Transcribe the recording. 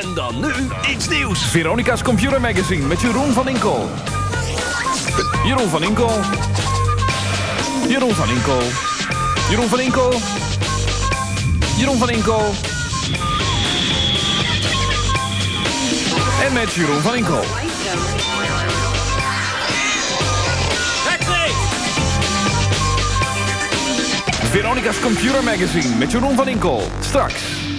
En dan nu iets nieuws. Veronica's Computer Magazine met Jeroen van Inkel. Jeroen van Inkel. Jeroen van Inkel. Jeroen van Inkel. Jeroen van Inkel. En met Jeroen van Inkel. Veronica's Computer Magazine met Jeroen van Inkel. Straks.